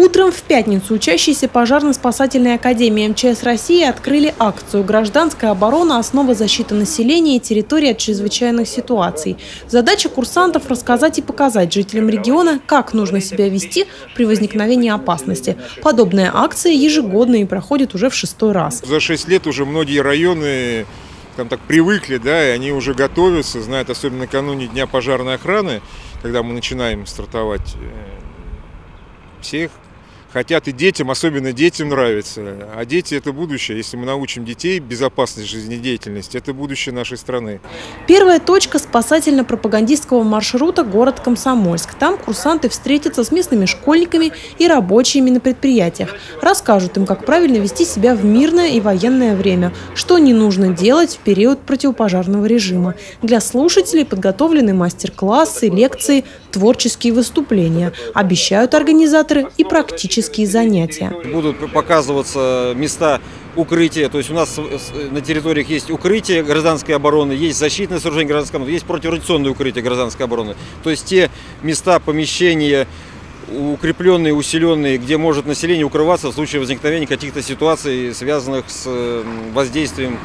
Утром в пятницу учащиеся пожарно-спасательной академии МЧС России открыли акцию «Гражданская оборона. Основа защиты населения и территории от чрезвычайных ситуаций». Задача курсантов – рассказать и показать жителям региона, как нужно себя вести при возникновении опасности. Подобная акция ежегодная и проходит уже в шестой раз. За шесть лет уже многие районы там так привыкли, да, и они уже готовятся, знают, особенно накануне Дня пожарной охраны, когда мы начинаем стартовать, э, всех хотят и детям, особенно детям нравится. А дети – это будущее. Если мы научим детей безопасной жизнедеятельности, это будущее нашей страны. Первая точка спасательно-пропагандистского маршрута – город Комсомольск. Там курсанты встретятся с местными школьниками и рабочими на предприятиях. Расскажут им, как правильно вести себя в мирное и военное время, что не нужно делать в период противопожарного режима. Для слушателей подготовлены мастер-классы, лекции, творческие выступления. Обещают организаторы и практически практические занятия. Будут показываться места укрытия, то есть у нас на территориях есть укрытие гражданской обороны, есть защитное сооружение гражданской обороны, есть противорадиационное укрытие гражданской обороны. То есть те места, помещения, укрепленные, усиленные, где может население укрываться в случае возникновения каких-то ситуаций, связанных с воздействием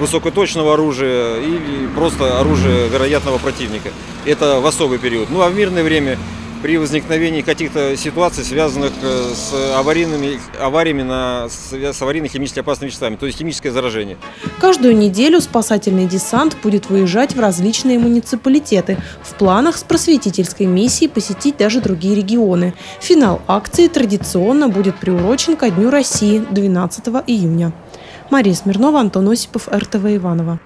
высокоточного оружия или просто оружия вероятного противника. Это в особый период. Ну а в мирное время при возникновении каких-то ситуаций, связанных э, с аварийными, авариями на, с аварийно-химически опасными веществами, то есть химическое заражение. Каждую неделю спасательный десант будет выезжать в различные муниципалитеты. В планах с просветительской миссией посетить даже другие регионы. Финал акции традиционно будет приурочен ко Дню России 12 июня. Мария Смирнова, Антон Осипов, РТВ Иванова.